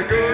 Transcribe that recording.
the good.